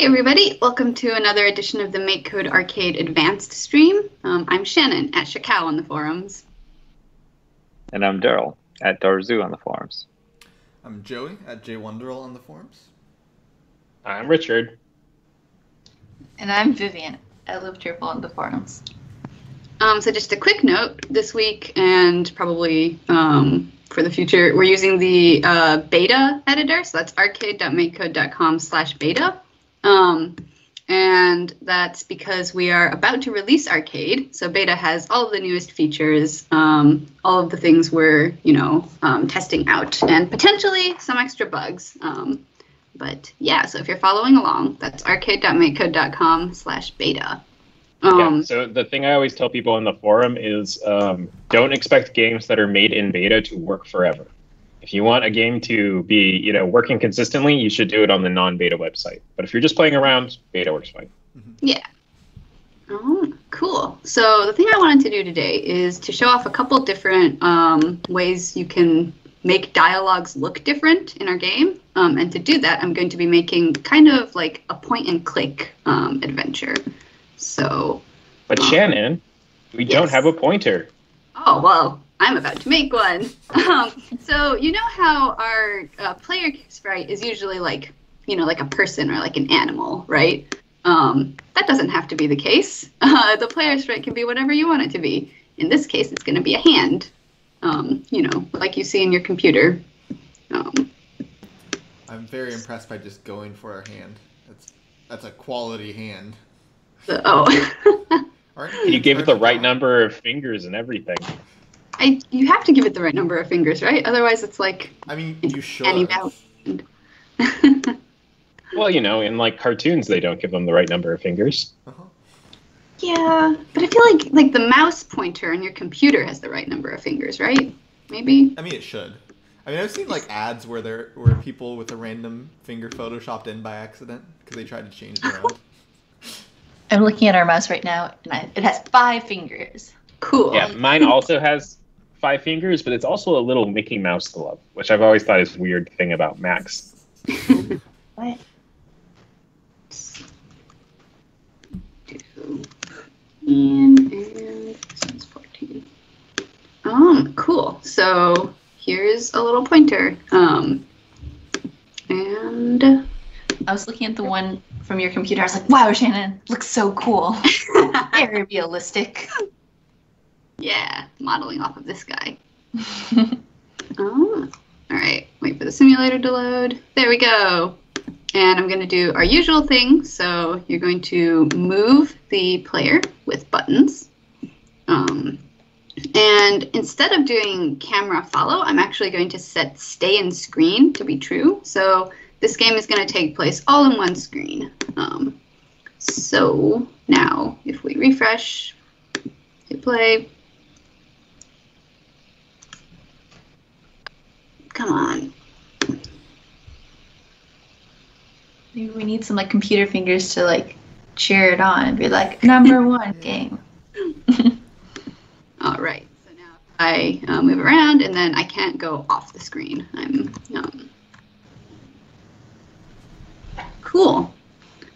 Hey everybody, welcome to another edition of the MakeCode Arcade Advanced stream. Um, I'm Shannon at Shakao on the forums. And I'm Daryl at Darzu on the forums. I'm Joey at JWunderl on the forums. I'm Richard. And I'm Vivian at Loop Triple on the forums. Um, so just a quick note, this week and probably um, for the future, we're using the uh, beta editor. So that's arcade.makecode.com slash beta. Um, and that's because we are about to release Arcade. So beta has all of the newest features, um, all of the things we're, you know, um, testing out, and potentially some extra bugs. Um, but yeah, so if you're following along, that's arcade.makecode.com slash beta. yeah, Um, so the thing I always tell people in the forum is um, don't expect games that are made in beta to work forever. If you want a game to be, you know, working consistently, you should do it on the non-beta website. But if you're just playing around, beta works fine. Yeah. Oh, cool. So the thing I wanted to do today is to show off a couple different um, ways you can make dialogues look different in our game. Um, and to do that, I'm going to be making kind of like a point and click um, adventure. So, But Shannon, we don't have a pointer. oh well, I'm about to make one. Um, so you know how our uh, player sprite is usually like, you know, like a person or like an animal, right? Um, that doesn't have to be the case. Uh, the player sprite can be whatever you want it to be. In this case, it's going to be a hand, um, you know, like you see in your computer. Um, I'm very impressed by just going for a hand. That's that's a quality hand. so, oh, You gave it the right number. number of fingers and everything. I you have to give it the right number of fingers, right? Otherwise, it's like I mean, you should. any mouse. Well, you know, in like cartoons, they don't give them the right number of fingers. Uh-huh. Yeah, but I feel like like the mouse pointer on your computer has the right number of fingers, right? Maybe. I mean, it should. I mean, I've seen like ads where there where people with a random finger photoshopped in by accident because they tried to change it around. I'm looking at our mouse right now, and I, it has five fingers. Cool. Yeah, mine also has five fingers, but it's also a little Mickey Mouse glove, which I've always thought is a weird thing about Macs. What? Two. And, and this one's 14. Um, cool. So here's a little pointer. Um, and I was looking at the one from your computer. I was like, wow, Shannon, looks so cool. Very realistic. Yeah, modeling off of this guy. Oh, all right. Wait for the simulator to load. There we go. And I'm going to do our usual thing. So you're going to move the player with buttons. Um, and instead of doing camera follow, I'm actually going to set stay in screen to be true. So this game is going to take place all in one screen. Um, so now if we refresh, hit play, Come on. Maybe we need some like computer fingers to like cheer it on and be like, number one game. All right. So now I uh, move around and then I can't go off the screen. I'm um, cool.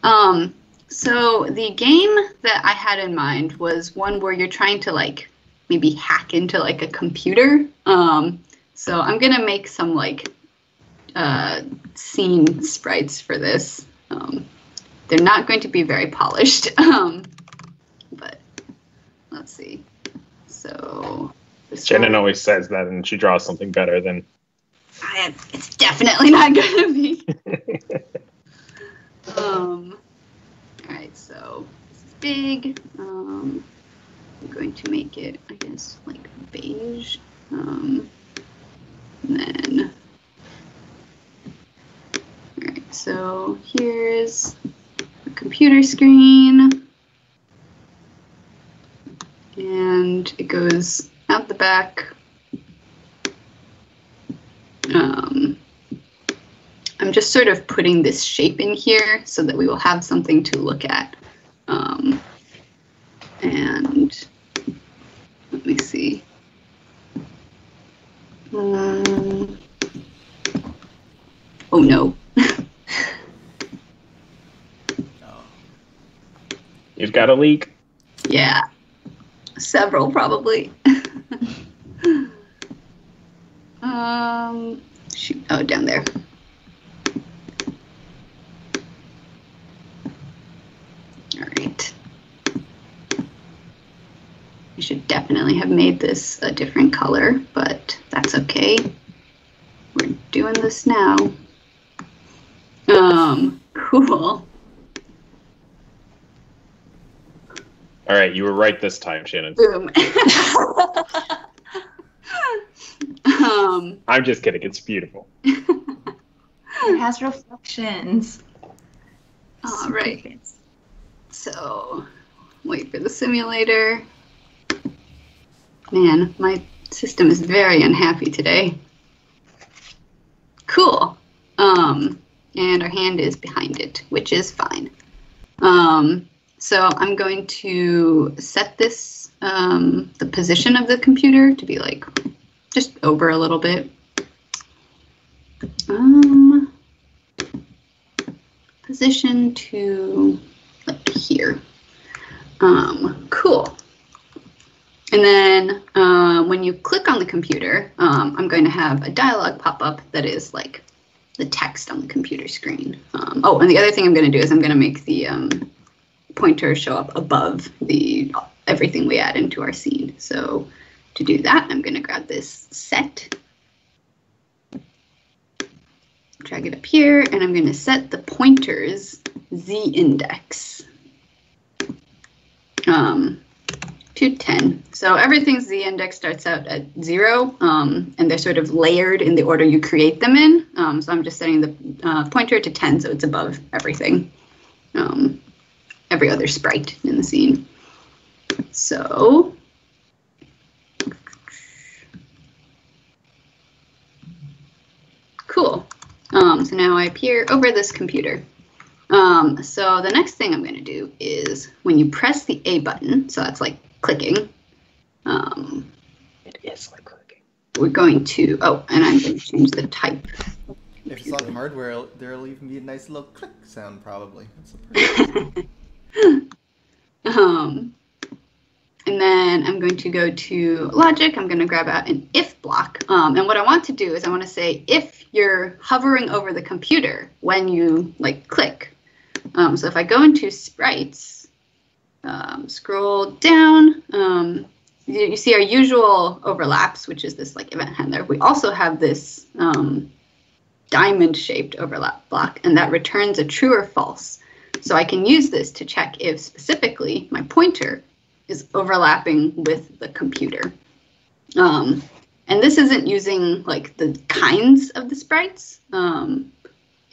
Um, so the game that I had in mind was one where you're trying to like maybe hack into like a computer. Um, so I'm gonna make some like uh, scene sprites for this. Um, they're not going to be very polished, um, but let's see. So Shannon one- always says that, and she draws something better than. I, it's definitely not going to be. um, all right, so this is big. Um, I'm going to make it, I guess, like beige. Um, and then, all right, so here's a computer screen. And it goes out the back um, I'm just sort of putting this shape in here so that we will have something to look at. Um, and Oh no. You've got a leak? Yeah. Several, probably. um, shoot. Oh, down there. I should definitely have made this a different color, but that's okay. We're doing this now. Um, cool. All right, you were right this time, Shannon. Boom. um, I'm just kidding. It's beautiful. It has reflections. all Super right. fancy. So, wait for the simulator. Man, my system is very unhappy today. Cool. Um, and our hand is behind it, which is fine. Um, so I'm going to set this, um, the position of the computer to be like just over a little bit. Um, position to like here. Um, cool. And then uh, when you click on the computer, um, I'm going to have a dialog pop up that is like the text on the computer screen. Um, oh, and the other thing I'm going to do is I'm going to make the um, pointer show up above the everything we add into our scene. So to do that, I'm going to grab this set, drag it up here, and I'm going to set the pointer's z index um, to 10. So everything's z index starts out at zero, um, and they're sort of layered in the order you create them in. Um, so I'm just setting the uh, pointer to 10, so it's above everything, um, every other sprite in the scene. So cool. Um, so now I appear over this computer. Um, so the next thing I'm going to do is when you press the A button, so that's like clicking, um, It is like clicking. we're going to, oh, and I'm going to change the type. If it's on hardware, there'll even be a nice little click sound, probably. That's a pretty- Um, and then I'm going to go to logic. I'm going to grab out an if block. Um, and what I want to do is I want to say if you're hovering over the computer when you like click. Um, so if I go into sprites, um, scroll down, um, you, you see our usual overlaps, which is this like event handler. We also have this um, diamond shaped overlap block, and that returns a true or false. So I can use this to check if specifically my pointer is overlapping with the computer. Um, and this isn't using like the kinds of the sprites. Um,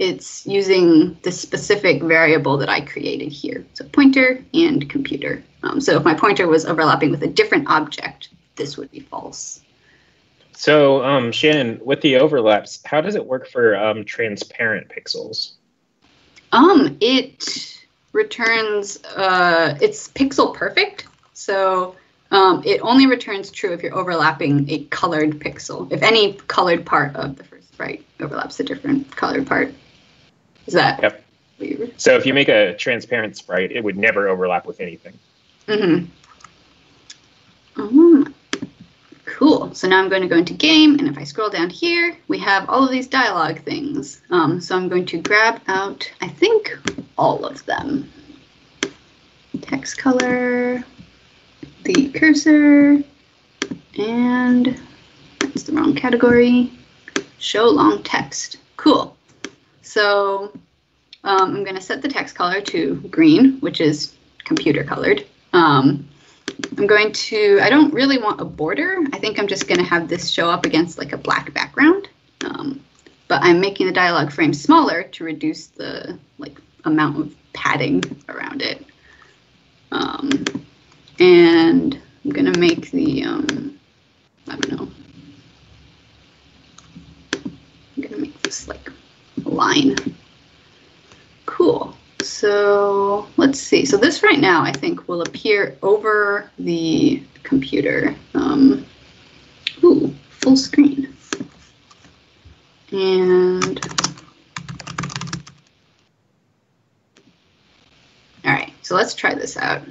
it's using the specific variable that I created here. So pointer and computer. Um, so if my pointer was overlapping with a different object, this would be false. So, um, Shannon, with the overlaps, how does it work for um, transparent pixels? Um, it returns, uh, it's pixel perfect. So um, it only returns true if you're overlapping a colored pixel. If any colored part of the first sprite overlaps a different colored part. Is that? Yep. were- So, if you make a transparent sprite, it would never overlap with anything. Mm-hmm. Um, cool. So now I'm going to go into game, and if I scroll down here, we have all of these dialogue things. Um, so I'm going to grab out, I think, all of them. Text color, the cursor, and that's the wrong category. Show long text. Cool. So um, I'm going to set the text color to green, which is computer colored. Um, I'm going to, I don't really want a border. I think I'm just going to have this show up against like a black background. Um, but I'm making the dialogue frame smaller to reduce the like amount of padding around it. Um, and I'm going to make the, um, I don't know, I'm going to make this like line. Cool. So let's see. So this right now, I think, will appear over the computer. Um, ooh, full screen. And all right. So so let's try this out.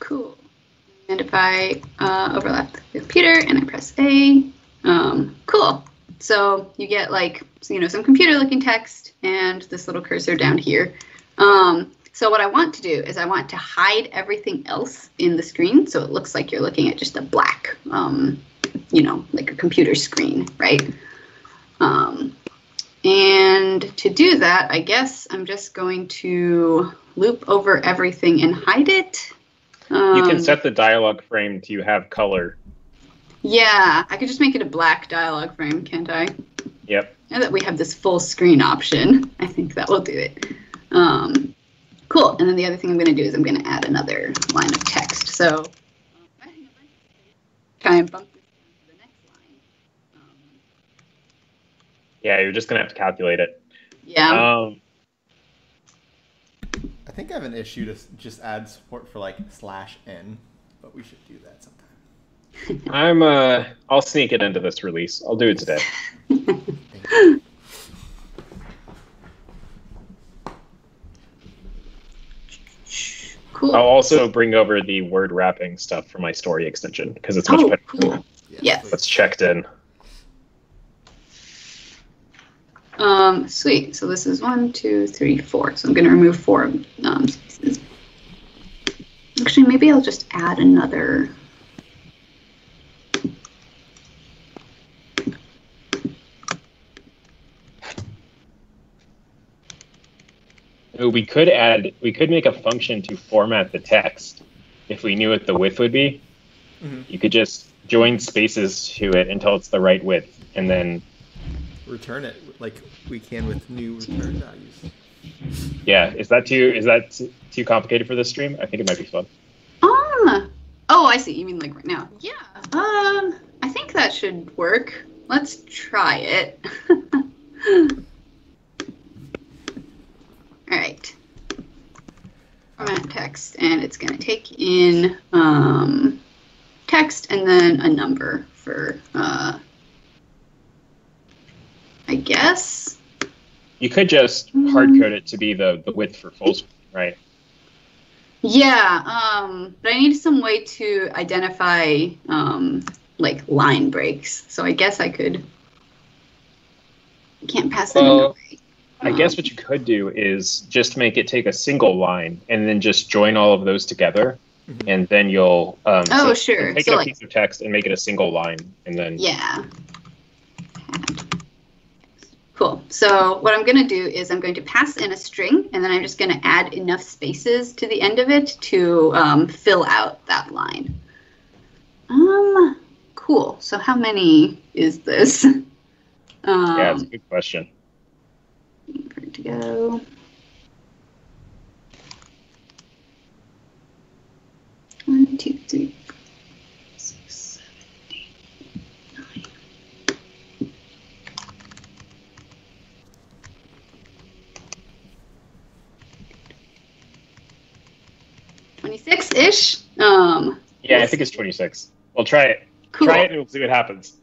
Cool. And if I uh, overlap the computer and I press A, um, cool. So you get like, you know, some computer looking text and this little cursor down here. Um, so what I want to do is I want to hide everything else in the screen so it looks like you're looking at just a black, um, you know, like a computer screen, right? Um, and to do that, I guess I'm just going to loop over everything and hide it. You can Um, set the dialog frame to have color. Yeah, I could just make it a black dialog frame, can't I? Yep. Now that we have this full screen option, I think that will do it. Um, cool. And then the other thing I'm going to do is I'm going to add another line of text. So try and bump this to the next line. Um, Yeah, you're just gonna have to calculate it. yeah. Um, think I have an issue to just add support for like slash n, but we should do that sometime. I'm uh, I'll sneak it into this release. I'll do it today. Cool. I'll also bring over the word wrapping stuff for my story extension because it's much Oh, better. cool. Yes. please. That's checked in. Um, sweet. So this is one, two, three, four. So I'm going to remove four um, spaces. Actually, maybe I'll just add another. We could add, we could make a function to format the text if we knew what the width would be. Mhm. You could just join spaces to it until it's the right width, and then Return it like we can with new return values. yeah, is that too is that too complicated for this stream? I think it might be fun. Um. Oh, I see. You mean like right now? Yeah. Um. I think that should work. Let's try it. All right. Format text, and it's going to take in um, text and then a number for, uh, I guess. You could just hard code it to be the the width for full screen, right? Yeah, um, but I need some way to identify um, like line breaks. So I guess I could. I can't pass that in Well, away. I guess what you could do is just make it take a single line and then just join all of those together, Mhm. and then you'll um, Oh, so sure. take So, a like- piece of text and make it a single line, and then Yeah. Cool. So what I'm going to do is I'm going to pass in a string, and then I'm just going to add enough spaces to the end of it to um, fill out that line. Um. Cool. So how many is this? Um, yeah, it's a good question. for to go. One, two, three, 26 ish. Um, yeah, I think it's 26. Well, try it. Cool. Try it and we'll see what happens.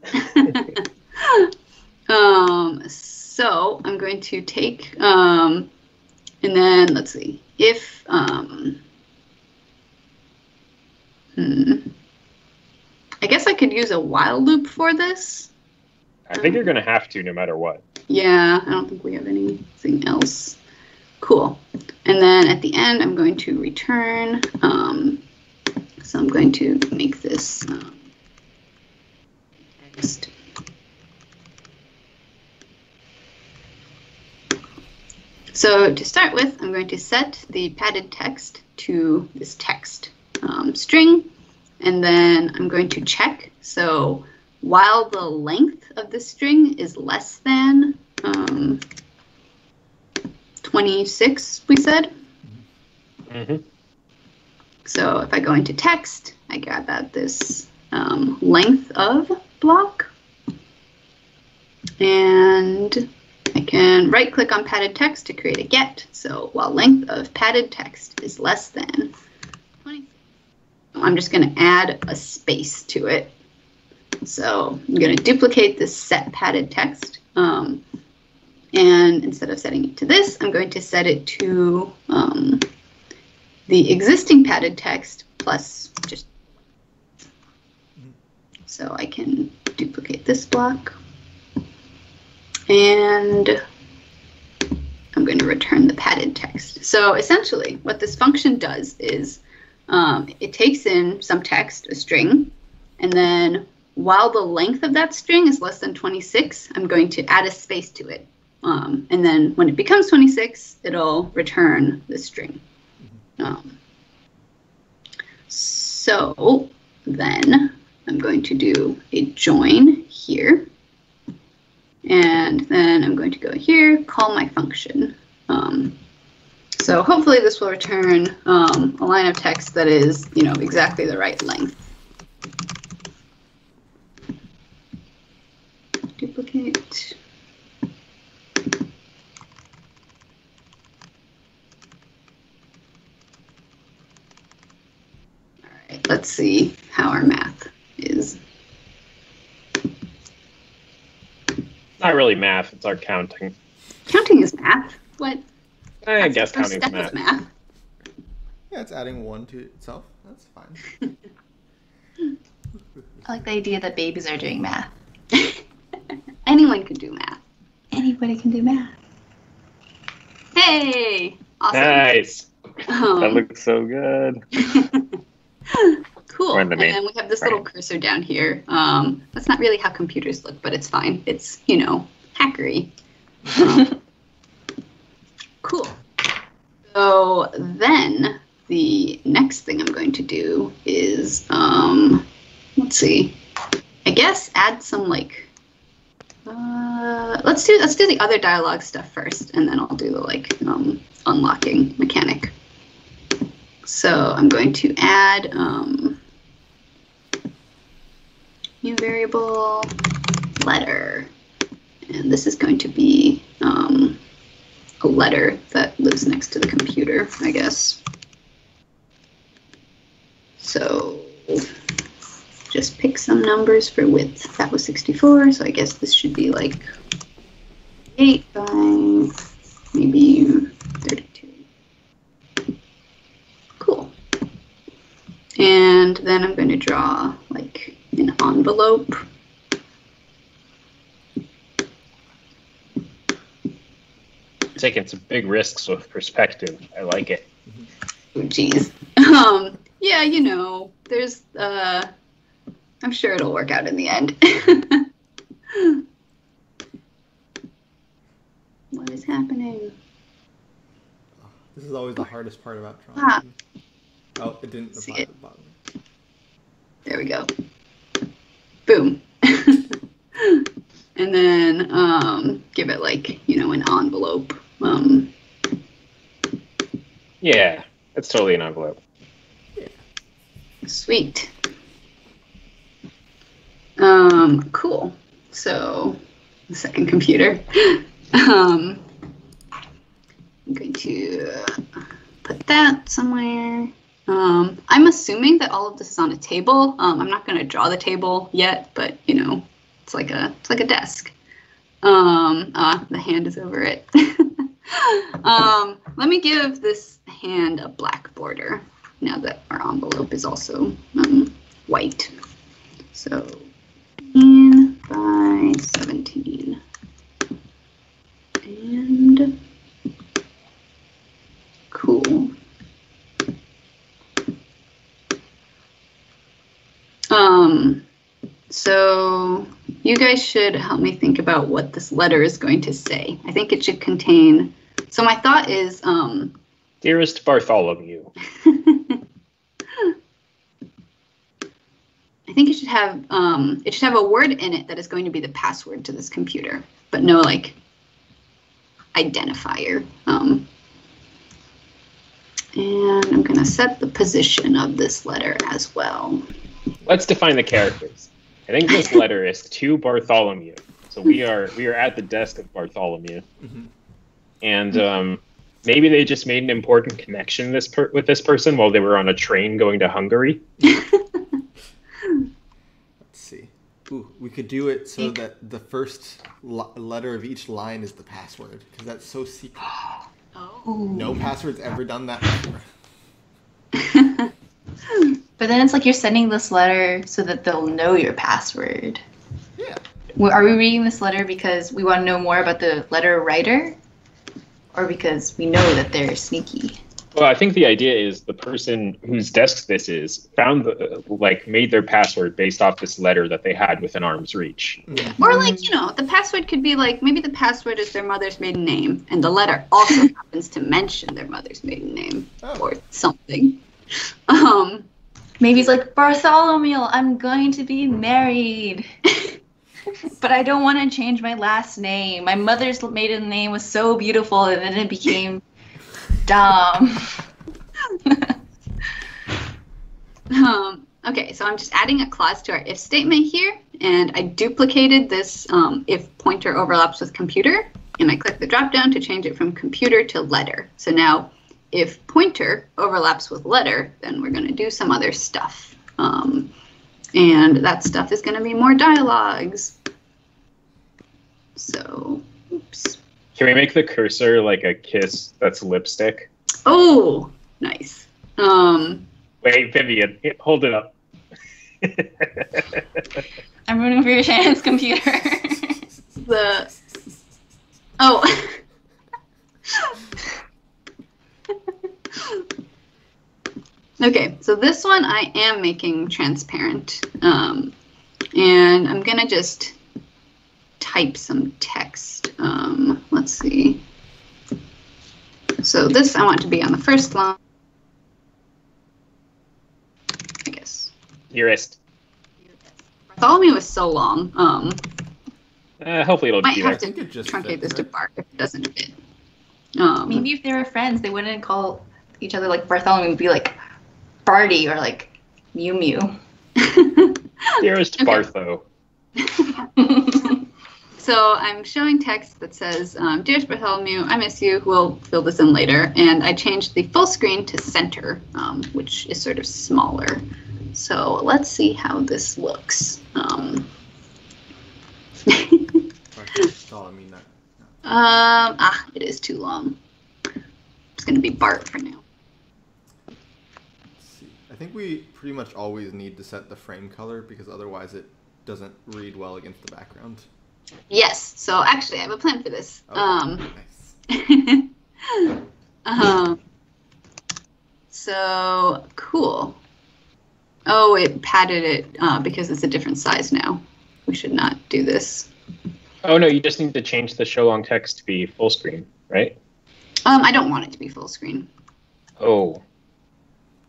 um, so I'm going to take, um, and then let's see. If, um, hmm, I guess I could use a while loop for this. I think um, you're going to have to no matter what. Yeah, I don't think we have anything else. Cool. And then at the end, I'm going to return. Um, so I'm going to make this um, text. So to start with, I'm going to set the padded text to this text um, string, and then I'm going to check. So while the length of the string is less than um, 26, we said. hmm So if I go into text, I grab out this um, length of block. And I can right click on padded text to create a get. So while length of padded text is less than 20, I'm just going to add a space to it. So I'm going to duplicate this set padded text. Um, and instead of setting it to this, I'm going to set it to um, the existing padded text plus just. So I can duplicate this block. And I'm going to return the padded text. So essentially, what this function does is um, it takes in some text, a string, and then while the length of that string is less than 26, I'm going to add a space to it. Um, and then when it becomes 26, it'll return the string. Um, so then I'm going to do a join here. And then I'm going to go here, call my function. Um, so hopefully this will return um, a line of text that is, you know, exactly the right length. Duplicate. Let's see how our math is. Not really math, it's our counting. Counting is math. What? I That's guess counting is math. math. Yeah, it's adding one to itself. That's fine. I like the idea that babies are doing math. Anyone can do math. Anybody can do math. Hey, awesome. Nice. Um, That looks so good. cool. And then we have this little cursor down here. Um, that's not really how computers look, but it's fine. It's you know hackery. Um, cool. So then the next thing I'm going to do is um, let's see. I guess add some like. Uh, let's do let's do the other dialogue stuff first, and then I'll do the like um, unlocking mechanic. So I'm going to add um, new variable letter, and this is going to be um, a letter that lives next to the computer, I guess. So just pick some numbers for width. That was 64, so I guess this should be like 8 by maybe 32. Cool. And then I'm going to draw like an envelope. Taking some big risks with perspective. I like it. Oh, geez. Um, yeah, you know, there's, uh, I'm sure it'll work out in the end. what is happening? This is always the hardest part about Ah. Drawing. Oh, it didn't See apply it. at the bottom. There we go. Boom. and then um, give it like, you know, an envelope. Um, Yeah, it's totally an envelope. Sweet. Um, cool. So, the second computer. um, I'm going to put that somewhere. Um, I'm assuming that all of this is on a table. Um, I'm not going to draw the table yet, but you know, it's like a it's like a desk. Um, ah, the hand is over it. um, let me give this hand a black border now that our envelope is also um, white. So 10 by 17. And cool. Um, so you guys should help me think about what this letter is going to say. I think it should contain. So my thought is, um, Dearest Bartholomew. I think it should have um, it should have a word in it that is going to be the password to this computer, but no like identifier. Um, and I'm gonna set the position of this letter as well. Let's define the characters. I think this letter is to Bartholomew. So we are we are at the desk of Bartholomew, Mhm. and um, maybe they just made an important connection this per- with this person while they were on a train going to Hungary. Let's see. Ooh, we could do it so that the first l- letter of each line is the password, because that's so secret. Oh. No password's ever done that before. But then it's like you're sending this letter so that they'll know your password. Yeah. Are we reading this letter because we want to know more about the letter writer? Or because we know that they're sneaky? Well, I think the idea is the person whose desk this is found the like made their password based off this letter that they had within arm's reach. Or like, you know, the password could be like maybe the password is their mother's maiden name and the letter also happens to mention their mother's maiden name Oh. or something. Um Maybe it's like, Bartholomew, I'm going to be married. but I don't want to change my last name. My mother's maiden name was so beautiful and then it became dumb. Um, okay, so I'm just adding a clause to our if statement here, and I duplicated this um, if pointer overlaps with computer, and I click the drop down to change it from computer to letter. So now, if pointer overlaps with letter, then we're going to do some other stuff. Um, and that stuff is going to be more dialogues. So, oops. Can we make the cursor like a kiss that's lipstick? Oh, nice. Um, Wait, Vivian, hold it up. I'm running for your Shannon's computer. the oh okay so this one i am making transparent um, and i'm gonna just type some text um, let's see so this i want to be on the first line i guess Nearest. bartholomew is so long um, Uh, hopefully it'll might be have I think to just truncate fits, this to right? bar if it doesn't fit. Um, Maybe if they were friends, they wouldn't call each other like Bartholomew. Would be like Barty or like Mew Mew. Dearest Okay. Bartho. so I'm showing text that says, um, "Dearest Bartholomew, I miss you." We'll fill this in later, and I changed the full screen to center, um, which is sort of smaller. So let's see how this looks. Um, I mean. That. um, ah, it is too long. It's gonna be Bart for now. Let's see. I think we pretty much always need to set the frame color because otherwise it doesn't read well against the background. Yes. So actually, I have a plan for this. Okay, Um, nice. um, so cool. Oh, it padded it uh, because it's a different size now. We should not do this. Oh no, you just need to change the show long text to be full screen, right? Um, I don't want it to be full screen. Oh,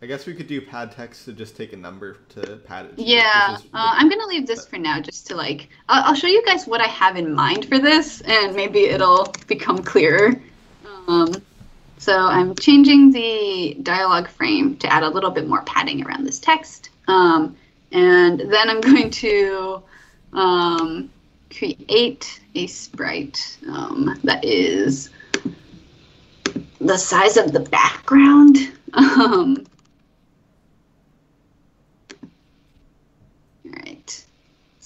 I guess we could do pad text to just take a number to pad it. to, Yeah, uh, I'm gonna leave this for now, just to like. I'll, I'll show you guys what I have in mind for this, and maybe it'll become clearer. Um, so I'm changing the dialogue frame to add a little bit more padding around this text, um, and then I'm going to um, create a sprite um, that is the size of the background. Um, All right.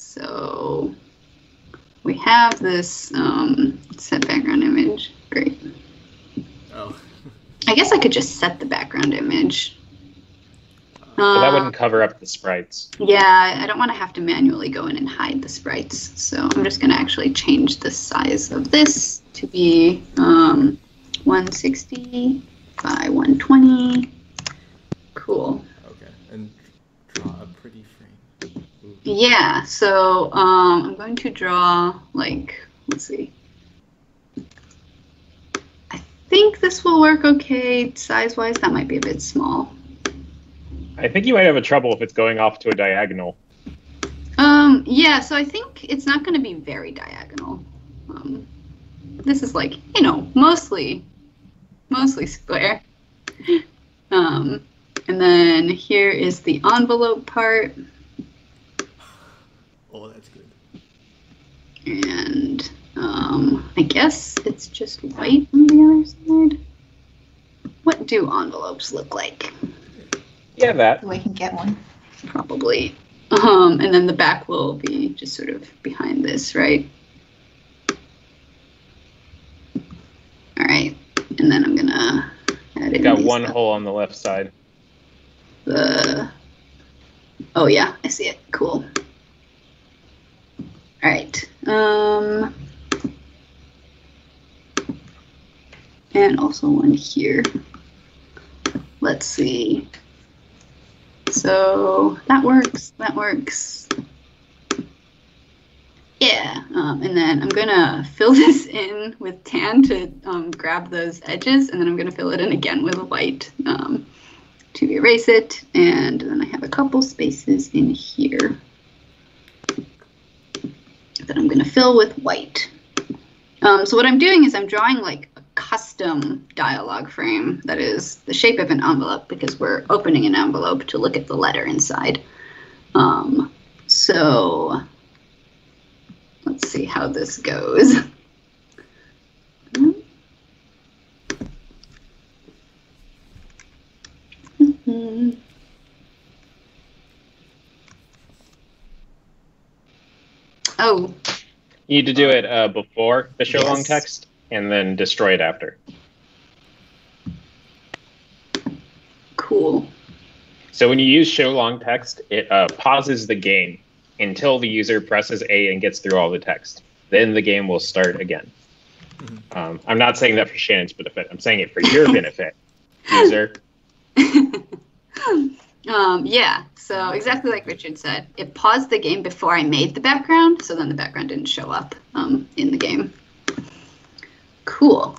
So we have this um, set background image. Great. Oh. I guess I could just set the background image. but that Uh, wouldn't cover up the sprites. yeah, I don't want to have to manually go in and hide the sprites. So I'm just going to actually change the size of this to be um, 160 by 120. Cool. Okay. And draw a pretty frame. Ooh. Yeah, so um, I'm going to draw, like, let's see. I think this will work okay size wise. That might be a bit small. I think you might have a trouble if it's going off to a diagonal. Um, yeah, so I think it's not going to be very diagonal. Um, this is like, you know, mostly, mostly square. Um, and then here is the envelope part. Oh, that's good. And um, I guess it's just white on the other side. What do envelopes look like? Yeah, that. So I can get one. Probably. Um, and then the back will be just sort of behind this, right? All right. And then I'm gonna add You in got these one up- hole on the left side. the oh yeah i see it cool all right um and also one here. Let's see. So that works that works. Yeah um, and then i'm gonna fill this in with tan to um, grab those edges and then i'm gonna fill it in again with white um, to erase it. And then I have a couple spaces in here that I'm going to fill with white. Um, so what I'm doing is I'm drawing like a custom dialog frame that is the shape of an envelope because we're opening an envelope to look at the letter inside. Um, so let's see how this goes. Mhm. Oh, You need to do it uh, before the show long text and then destroy it after. cool. So when you use show long text, it uh, pauses the game until the user presses A and gets through all the text. Then the game will start again. Um, I'm not saying that for Shannon's benefit. I'm saying it for your benefit, user. um, yeah, so exactly like Richard said, it paused the game before I made the background, so then the background didn't show up um, in the game. Cool.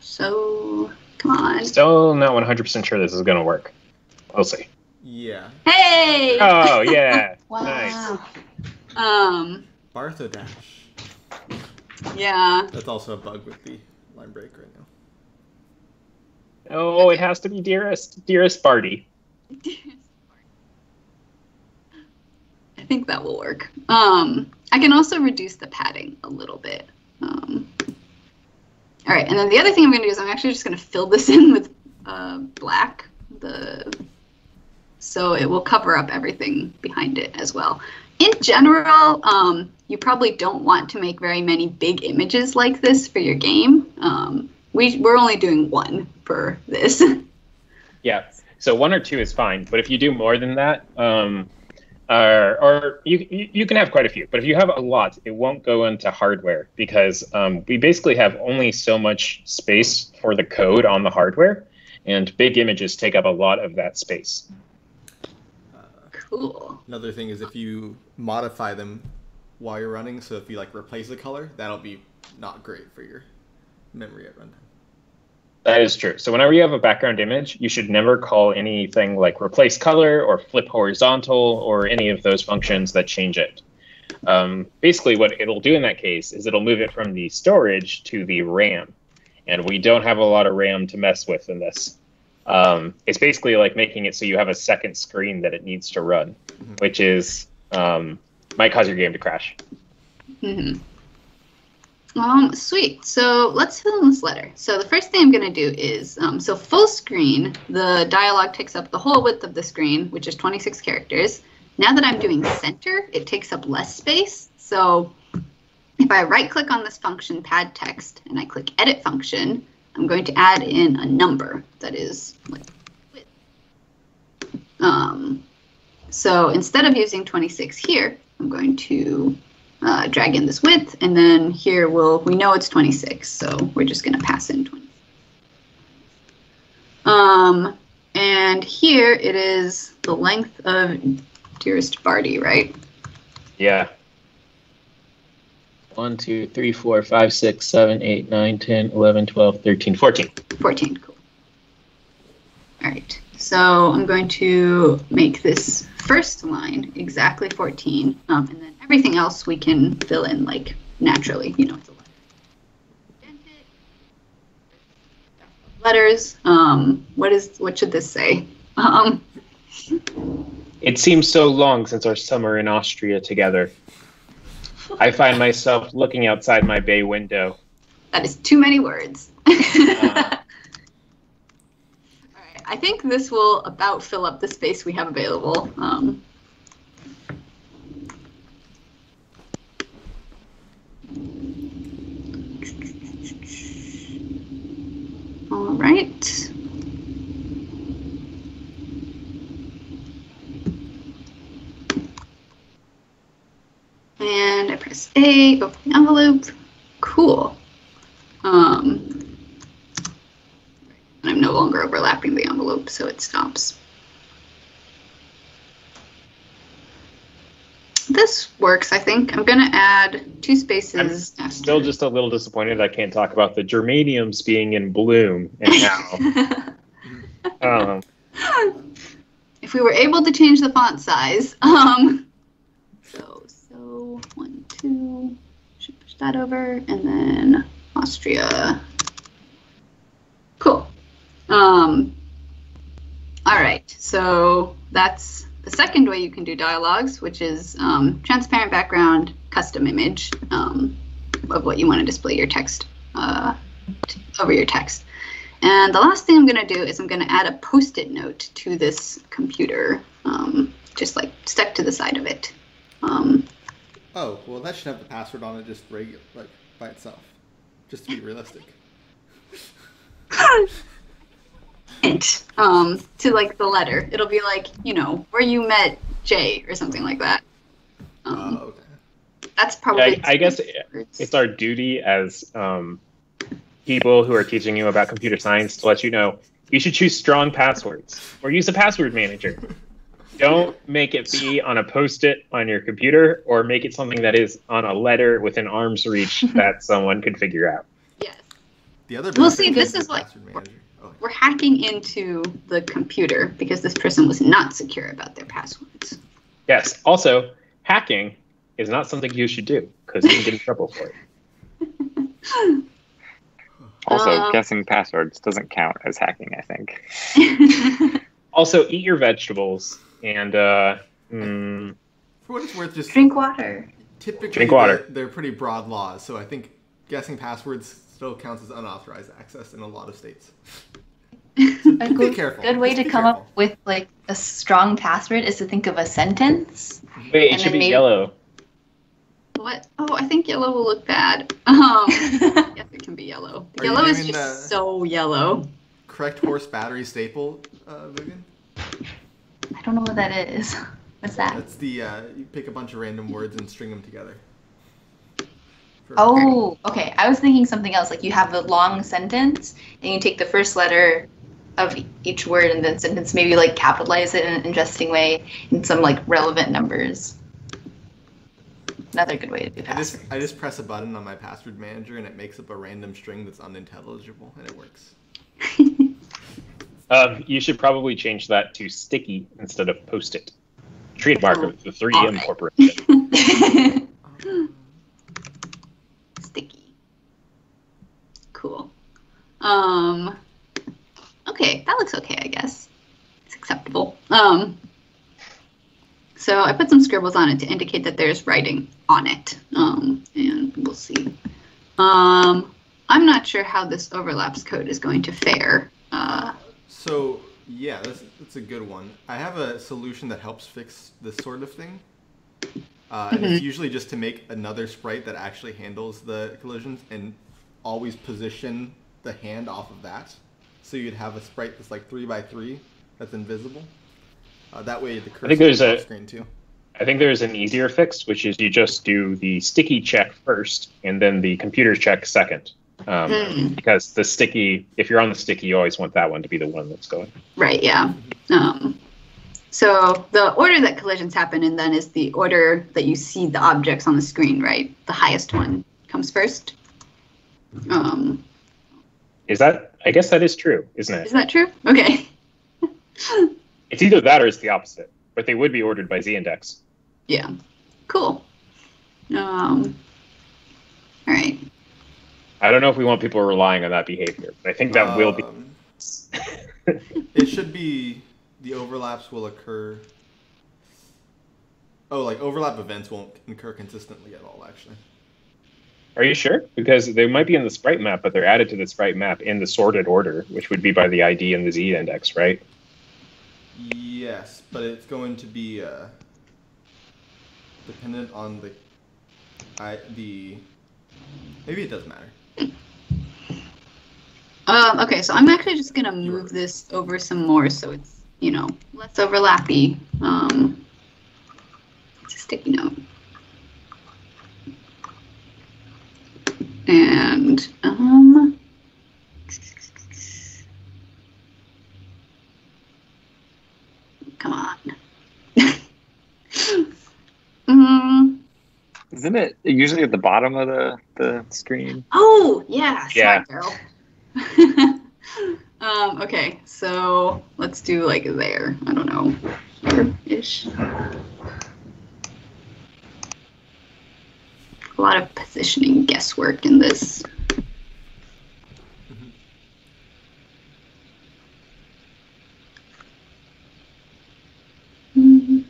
So, come on. Still not 100% sure this is going to work. We'll see. Yeah. Hey! Oh, yeah. Wow. Nice. Um, Bartho dash. yeah. That's also a bug with the line break right now. Oh, it has to be dearest, dearest Barty. I think that will work. Um, I can also reduce the padding a little bit. Um, all right, and then the other thing I'm going to do is I'm actually just going to fill this in with uh, black, the so it will cover up everything behind it as well. In general, um, you probably don't want to make very many big images like this for your game. Um, we, we're only doing one for this. Yeah. So one or two is fine, but if you do more than that, um, uh, or you, you you can have quite a few, but if you have a lot, it won't go into hardware because um, we basically have only so much space for the code on the hardware, and big images take up a lot of that space. Uh, cool. another thing is if you modify them while you're running, so if you like replace the color, that'll be not great for your memory at runtime. That is true. So whenever you have a background image, you should never call anything like replace color or flip horizontal or any of those functions that change it. Um, basically, what it'll do in that case is it'll move it from the storage to the RAM, and we don't have a lot of RAM to mess with in this. Um, it's basically like making it so you have a second screen that it needs to run, which is um, might cause your game to crash. hmm Um, sweet. So let's fill in this letter. So the first thing I'm going to do is, um, so full screen, the dialogue takes up the whole width of the screen, which is 26 characters. Now that I'm doing center, it takes up less space. So if I right click on this function, pad text, and I click edit function, I'm going to add in a number that is like width. Um, so instead of using 26 here, I'm going to uh, drag in this width, and then here we'll, we know it's 26, so we're just going to pass in 20. Um, and here it is the length of Dearest Barty, right? Yeah. 1, 2, 3, 4, 5, 6, 7, 8, 9, 10, 11, 12, 13, 14. 14, cool. All right, so I'm going to make this first line exactly 14, um, and then everything else we can fill in like naturally, you know, it's a letter. Letters, um, what is, what should this say? Um, It seems so long since our summer in Austria together. I find myself looking outside my bay window. That is too many words. Right, I think this will about fill up the space we have available. Um, all right. And I press A, open envelope. Cool. Um, I'm no longer overlapping the envelope, so it stops. This works, I think. I'm going to add two spaces. after. Still just a little disappointed I can't talk about the germaniums being in bloom and how. um, if we were able to change the font size. Um, so, so one, two, should push that over, and then Austria. Cool. Um, all right, so that's the second way you can do dialogues, which is um, transparent background, custom image um, of what you want to display your text uh, over your text. And the last thing I'm going to do is I'm going to add a post-it note to this computer, um, just like stuck to the side of it. Um, Oh, well, that should have the password on it just regular, like by itself, just to be realistic. hint um, to like the letter. It'll be like, you know, where you met Jay or something like that. Um, Oh, okay. that's probably. I, I guess words. it's our duty as um, people who are teaching you about computer science to let you know you should choose strong passwords or use a password manager. Don't make it be on a post-it on your computer or make it something that is on a letter within arm's reach that someone could figure out. yes. The other. Well, benefit see, this is like- password manager. We're hacking into the computer because this person was not secure about their passwords. Yes. Also, hacking is not something you should do because you can get in trouble for it. Also, Um, guessing passwords doesn't count as hacking, I think. Also, eat your vegetables and uh, mm, for what it's worth, just Drink water. typically Drink water. They're, they're pretty broad laws, so I think guessing passwords still counts as unauthorized access in a lot of states. A Be good, careful. good way Just to come careful. up with like a strong password is to think of a sentence. wait, it should be maybe- yellow. what? Oh, I think yellow will look bad. Um, yes, it can be yellow. Are Yellow is just so yellow. Correct horse battery staple, uh, Vivian? I don't know what that is. What's that? That's the uh, you pick a bunch of random words and string them together. Oh, okay. I was thinking something else. Like you have a long sentence, and you take the first letter of each word, and then sentence maybe like capitalize it in an interesting way in some like relevant numbers. Another good way to do I just. I just press a button on my password manager and it makes up a random string that's unintelligible and it works. Um, you should probably change that to sticky instead of post-it. Trademark of the 3M Alright. Corporation. Sticky. Cool. Um, okay, that looks okay, I guess. It's acceptable. Um, so I put some scribbles on it to indicate that there's writing on it. Um, and we'll see. Um, I'm not sure how this overlaps code is going to fare. Uh, So yeah, that's, that's a good one. I have a solution that helps fix this sort of thing. Uh, and it's usually just to make another sprite that actually handles the collisions and always position the hand off of that. So you'd have a sprite that's like three by three that's invisible. Uh, that way the cursor I think there's is a- screen too. I think there's an easier fix, which is you just do the sticky check first and then the computer check second. Um, Hmm. Because the sticky, if you're on the sticky, you always want that one to be the one that's going. Right, yeah. Um, so the order that collisions happen in then is the order that you see the objects on the screen, right? The highest one comes first. Um, Is that? I guess that is true, isn't is it? that true? Okay. It's either that or it's the opposite, but they would be ordered by z-index. Yeah. Cool. Um, all right. I don't know if we want people relying on that behavior, but I think that will be. Um, it should be the overlaps will occur. Oh, like overlap events won't occur consistently at all, actually. Are you sure? Because they might be in the sprite map, but they're added to the sprite map in the sorted order, which would be by the ID and the Z index, right? Yes, but it's going to be uh, dependent on the I the maybe it doesn't matter. Um, okay, so I'm actually just gonna move this over some more so it's, you know, less overlappy. Um, it's a sticky note. And, um, come on. mm, Isn't it usually at the bottom of the, the screen? Oh, yeah. Yeah. Um, okay, so let's do like there. I don't know. Here-ish. A lot of positioning guesswork in this. Mhm.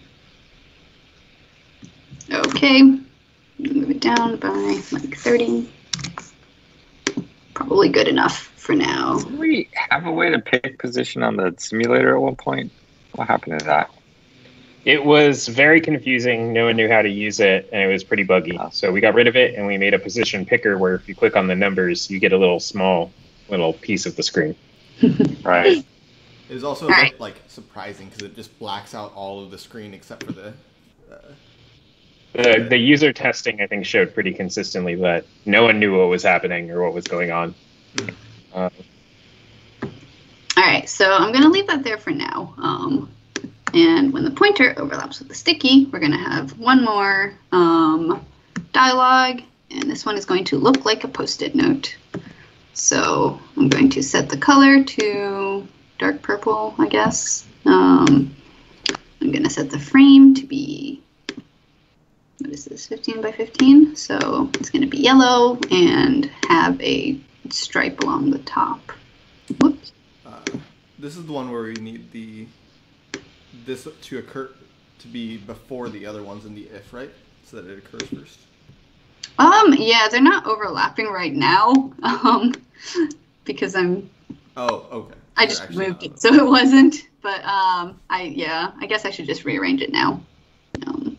Okay, move it down by like 30. Probably good enough for now. Didn't we have a way to pick position on the simulator at one point? What happened to that? It was very confusing. No one knew how to use it, and it was pretty buggy. So we got rid of it, and we made a position picker where if you click on the numbers, you get a little small little piece of the screen. Right. It is also a bit like surprising because it just blacks out all of the screen except for the. Uh, The, the user testing, I think, showed pretty consistently that no one knew what was happening or what was going on. Uh, All right, so I'm going to leave that there for now. Um, and when the pointer overlaps with the sticky, we're going to have one more um, dialogue, and this one is going to look like a post-it note. So I'm going to set the color to dark purple, I guess. Um, I'm going to set the frame to be, what is this, 15 by 15? So it's going to be yellow and have a stripe along the top. Whoops. uh, this is the one where we need the this to occur to be before the other ones in the if, right? So that it occurs first. Um, yeah, they're not overlapping right now. Um, because I'm Oh, okay. I They're just moved it, so it wasn't. But um, I yeah, I guess I should just rearrange it now. Um,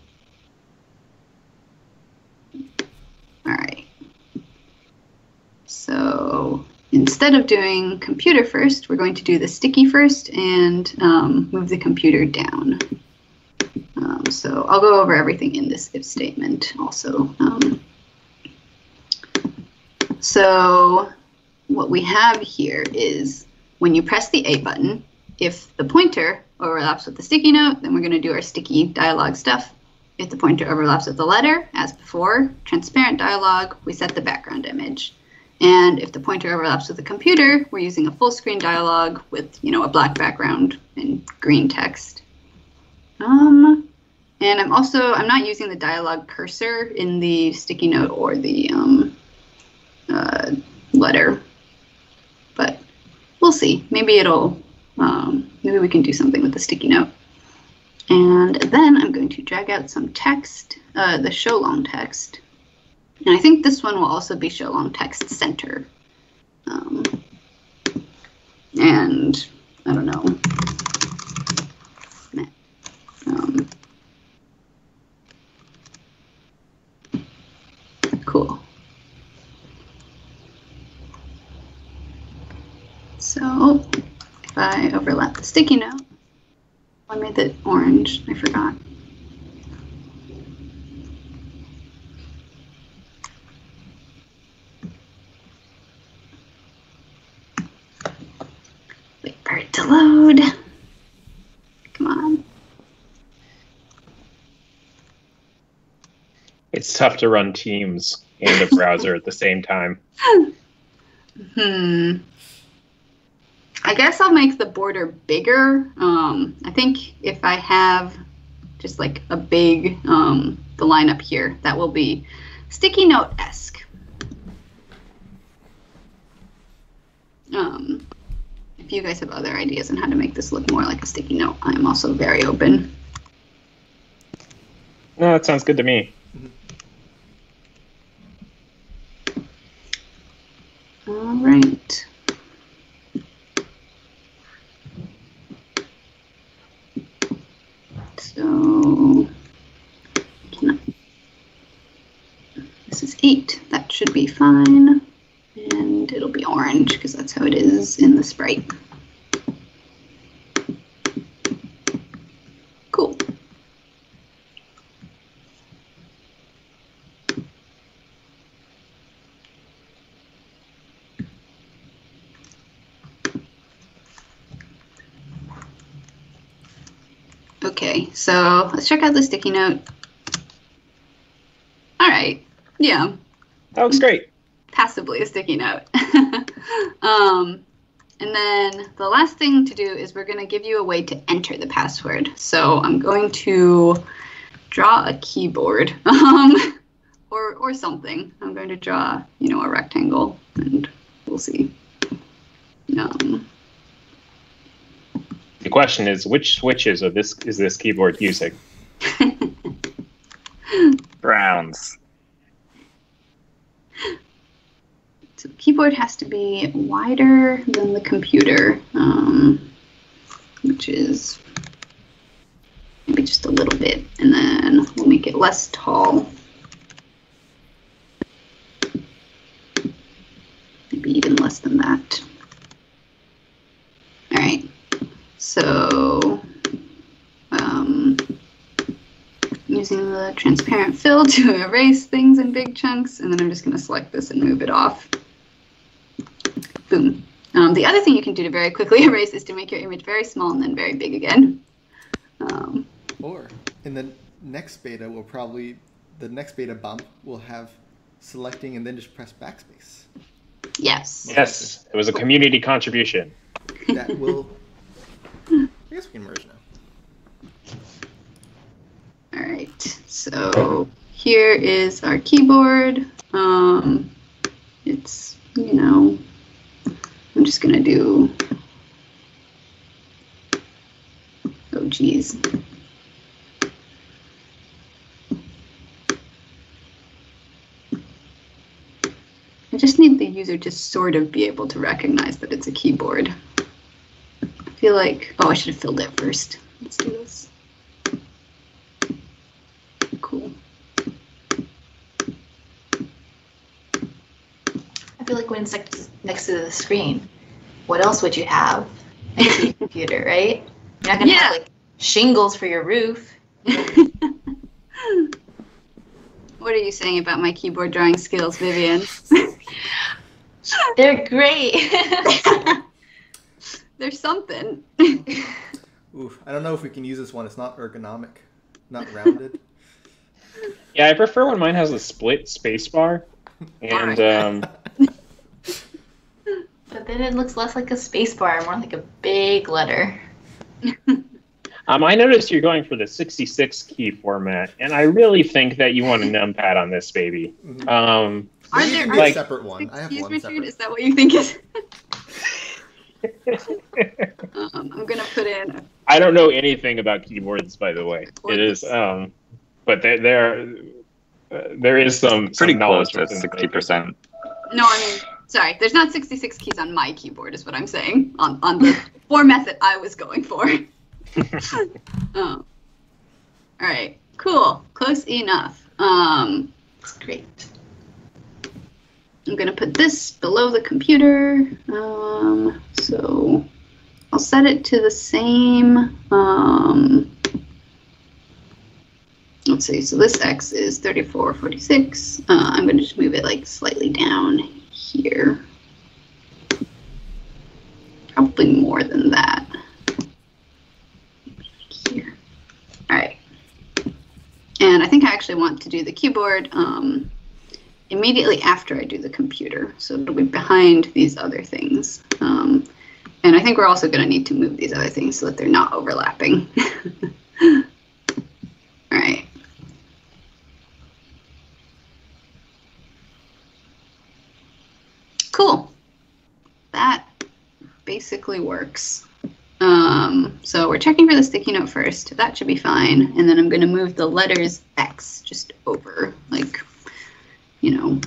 all right. So instead of doing computer first, we're going to do the sticky first and um, move the computer down. Um, so I'll go over everything in this if statement also. Um, so what we have here is when you press the A button, if the pointer overlaps with the sticky note, then we're going to do our sticky dialogue stuff. If the pointer overlaps with the letter, as before, transparent dialogue, we set the background image. And if the pointer overlaps with the computer, we're using a full screen dialogue with, you know, a black background and green text. Um, and I'm also, I'm not using the dialogue cursor in the sticky note or the um, uh, letter, but we'll see. Maybe it'll, um, maybe we can do something with the sticky note. And then I'm going to drag out some text, uh, the show long text. And I think this one will also be show long text center. Um, and I don't know. Um, cool. So if I overlap the sticky note, I made it orange, I forgot. Load. Come on. it's tough to run Teams and a browser at the same time. Hmm. I guess I'll make the border bigger. Um, I think if I have just like a big um, the line up here, that will be sticky note esque. Um, if you guys have other ideas on how to make this look more like a sticky note, I'm also very open. No, that sounds good to me. All right. So, can I- this is eight. That should be fine. And it'll be orange because that's how it is in the sprite. Cool. Okay, so let's check out the sticky note. All right, yeah, That looks great. Passively a sticky note. um, and then the last thing to do is we're going to give you a way to enter the password. So I'm going to draw a keyboard um, or, or something. I'm going to draw, you know, a rectangle and we'll see. Um, The question is, which switches of this is this keyboard using? Browns. So the keyboard has to be wider than the computer, um, which is maybe just a little bit, and then we'll make it less tall. Maybe even less than that. All right, so um, using the transparent fill to erase things in big chunks, and then I'm just going to select this and move it off. Boom. Um, the other thing you can do to very quickly erase is to make your image very small and then very big again. Um, Or in the next beta, we'll probably the next beta bump will have selecting and then just press backspace. yes. Yes, it was a community contribution. That will. I guess we can merge now. All right. So here is our keyboard. Um, it's, you know, I'm just going to do. Oh, geez. I just need the user to sort of be able to recognize that it's a keyboard. I feel like, oh, I should have filled it first. Let's do this. Cool. I feel like when it's next, next to the screen, what else would you have? A computer, right? You're not gonna Yeah. have like shingles for your roof. what are you saying about my keyboard drawing skills, Vivian? They're great. There's something. Ooh, I don't know if we can use this one. It's not ergonomic, not rounded. Yeah, I prefer when mine has a split space bar. And um, but then it looks less like a space bar, more like a big letter. um, I noticed you're going for the 66 key format, and I really think that you want a numpad on this baby. Um, Are Maybe you there can a like- separate one? I have one me, separate. Is that what you think is? um, I'm gonna put in. I don't know anything about keyboards, by the way. It is, um, but there there, uh, there is some Pretty some close knowledge to sixty percent. No, I mean, sorry. There's not 66 keys on my keyboard, is what I'm saying. On on the format that I was going for. oh. All right. Cool. Close enough. Um, It's great. I'm gonna put this below the computer. Um, so I'll set it to the same. Um, let's see. So this x is 34, 46. Uh, I'm gonna just move it like slightly down here. Probably more than that. Here. All right. And I think I actually want to do the keyboard. Um, immediately after I do the computer. So it'll be behind these other things. Um, and I think we're also going to need to move these other things so that they're not overlapping. All right. Cool. That basically works. Um, so we're checking for the sticky note first. That should be fine. And then I'm going to move the letters X just over, like, you know.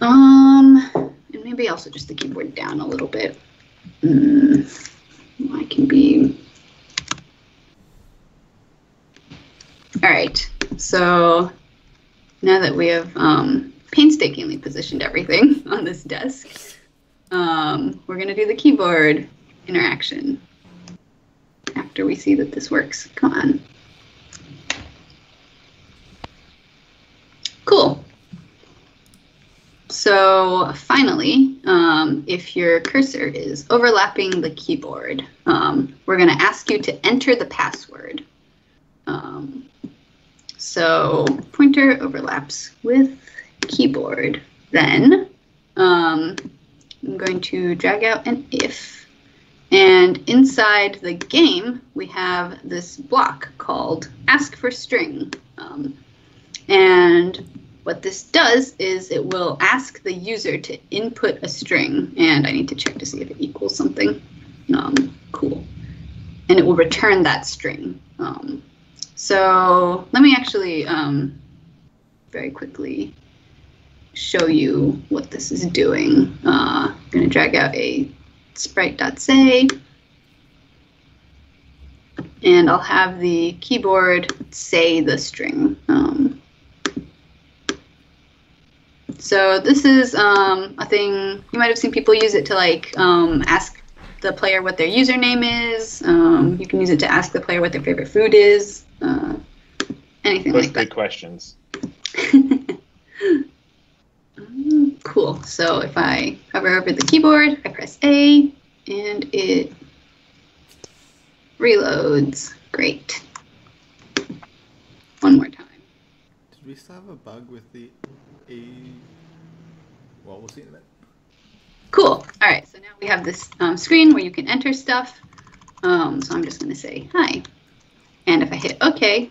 Um, and maybe also just the keyboard down a little bit. Mm, I can be. All right. So now that we have um, painstakingly positioned everything on this desk, um, we're going to do the keyboard interaction after we see that this works. Come on. Cool. So finally, um, if your cursor is overlapping the keyboard, um, we're going to ask you to enter the password. Um, so pointer overlaps with keyboard. Then um, I'm going to drag out an if. And inside the game, we have this block called ask for string. Um, and what this does is it will ask the user to input a string. And I need to check to see if it equals something. Um, cool. And it will return that string. Um, so let me actually um, very quickly show you what this is doing. Uh, I'm going to drag out a sprite.say. And I'll have the keyboard say the string. Um, so this is um, a thing, you might have seen people use it to like um, ask the player what their username is. Um, you can use it to ask the player what their favorite food is. Uh, anything Those like that. questions. Mm, cool. So if I hover over the keyboard, I press A, and it reloads. Great. One more time. Did we still have a bug with the A? Well, we'll see in a minute. Cool. All right. So now we have this um, screen where you can enter stuff. Um, so I'm just going to say hi. And if I hit OK,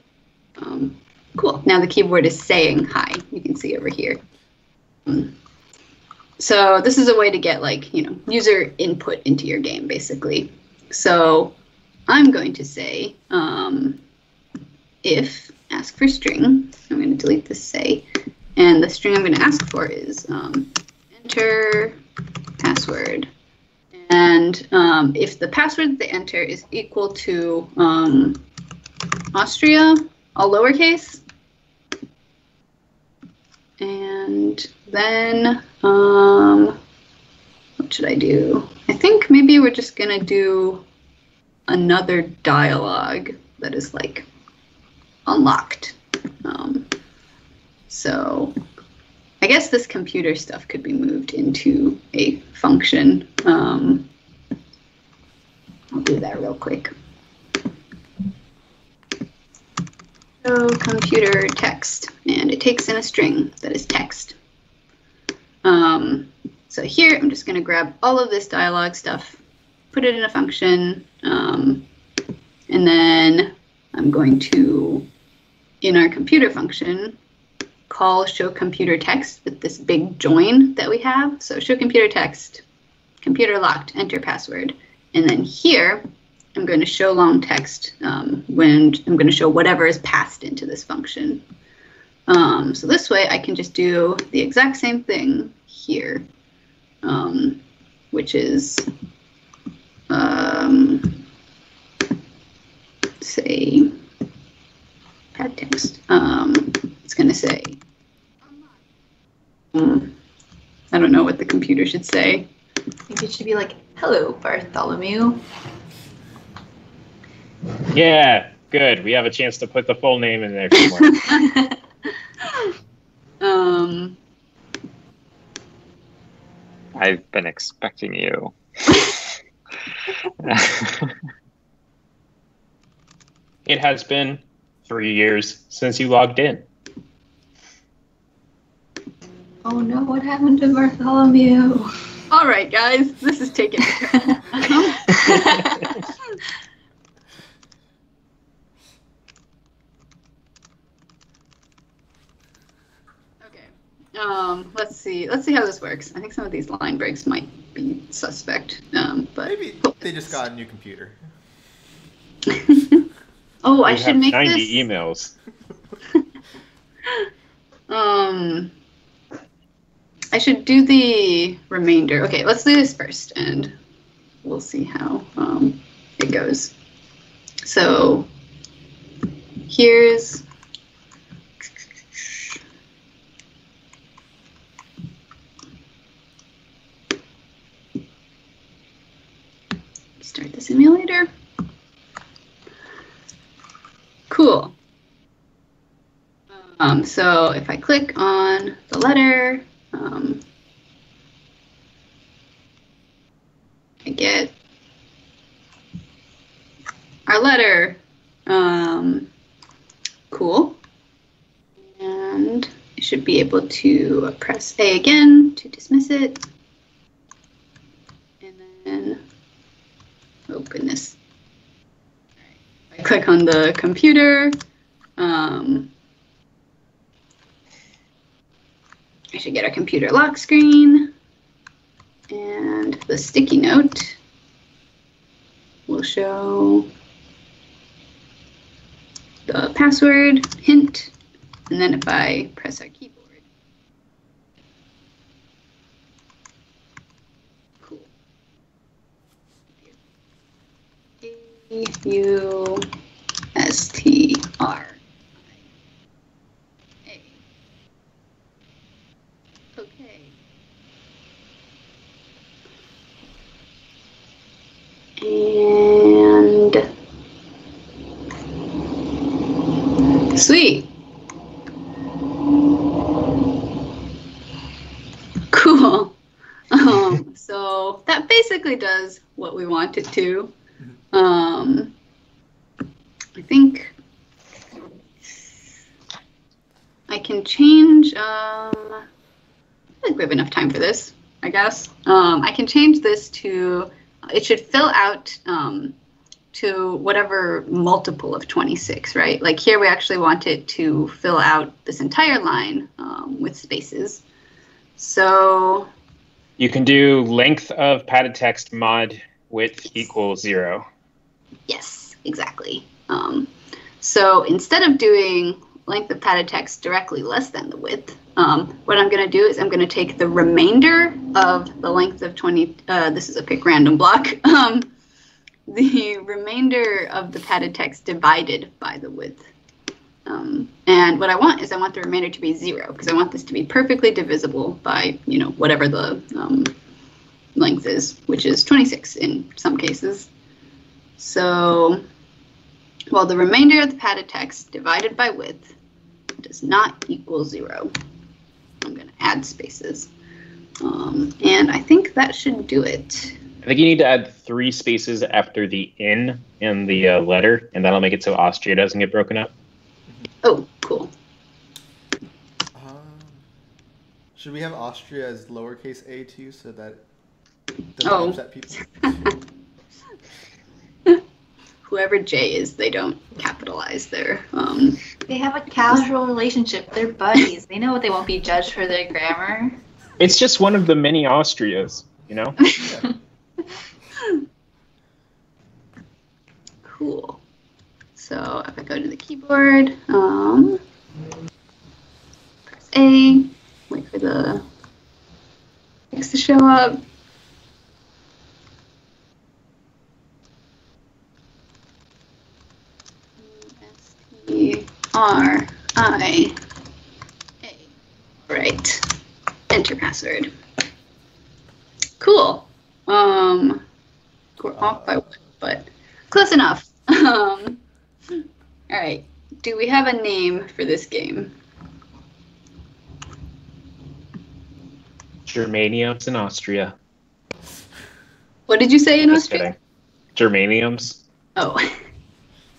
um, cool. Now the keyboard is saying hi. You can see over here. So this is a way to get like, you know, user input into your game, basically. So I'm going to say um, if ask for string. I'm going to delete this say. And the string I'm going to ask for is um, enter password. And um, if the password they enter is equal to um, Austria, all lowercase. And then, um, what should I do? I think maybe we're just going to do another dialogue that is like unlocked. Um, so I guess this computer stuff could be moved into a function. Um, I'll do that real quick. So computer text, and it takes in a string that is text. Um, so here, I'm just going to grab all of this dialogue stuff, put it in a function, um, and then I'm going to, in our computer function, call show computer text with this big join that we have. So show computer text, computer locked, enter password. And then here, I'm going to show long text um, when I'm going to show whatever is passed into this function. Um, so this way I can just do the exact same thing here, um, which is um, say pad text. Um, it's going to say, um, I don't know what the computer should say. I think it should be like, hello, Bartholomew. Yeah, good. We have a chance to put the full name in there somewhere. Um, I've been expecting you. it has been three years since you logged in. oh no, what happened to Bartholomew? all right, guys, this is taking a turn. Okay. Um, let's see. Let's see how this works. I think some of these line breaks might be suspect. Um, but Maybe they just got a new computer. oh, I You should have make 90 this. emails. Um, I should do the remainder. Okay, let's do this first, and we'll see how um, it goes. So here's. Start the simulator. Cool. Um, so if I click on the letter, um, I get our letter. Um, cool. And I should be able to press A again to dismiss it. And then, oh goodness. I click on the computer. Um, I should get a computer lock screen. And the sticky note will show the password hint. And then if I press our keyboard. U S T R. Okay. And sweet. Cool. Um, so that basically does what we want it to. Um, I think I can change. Um, I think we have enough time for this, I guess. Um, I can change this to, it should fill out um, to whatever multiple of 26, right? Like here we actually want it to fill out this entire line um, with spaces. So, You can do length of padded text mod width equals zero. Yes, exactly. Um, so instead of doing length of padded text directly less than the width, um, what I'm going to do is I'm going to take the remainder of the length of 20, uh, this is a pick random block, um, the remainder of the padded text divided by the width. Um, and what I want is I want the remainder to be zero because I want this to be perfectly divisible by, you know, whatever the um, length is, which is 26 in some cases. So, well, the remainder of the padded text divided by width does not equal zero. I'm going to add spaces. Um, and I think that should do it. I think you need to add three spaces after the in in the uh, letter, and that'll make it so Austria doesn't get broken up. Oh, cool. Um, should we have Austria as lowercase a too, so that it doesn't Oh. upset people? Whoever J is, they don't capitalize their. Um, They have a casual relationship. They're buddies. They know what they won't be judged for their grammar. It's just one of the many Austrias, you know? cool. So if I go to the keyboard, um, press A, wait for the text to show up. S T R I A. Right. Enter password. Cool. Um, we're off by one, but close enough. Um, all right. Do we have a name for this game? Germaniums in Austria. What did you say in Just Austria? kidding. Germaniums. Oh.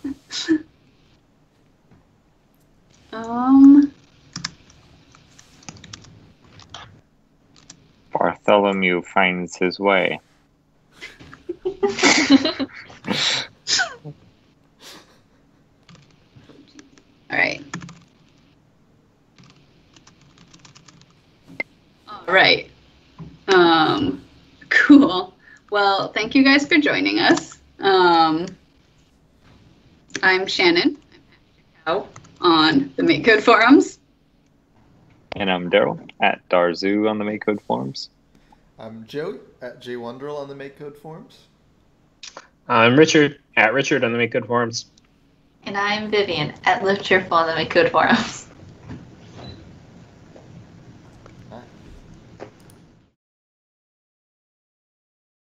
um. Bartholomew finds his way. All right. All right. Um, cool. Well, thank you guys for joining us. Um, I'm Shannon. I'm on the MakeCode forums. And I'm Daryl at Darzoo on the MakeCode forums. I'm Joe at JWunderl on the MakeCode forums. I'm Richard at Richard on the MakeCode Forums. And I'm Vivian at Live Cheerful on the MakeCode forums.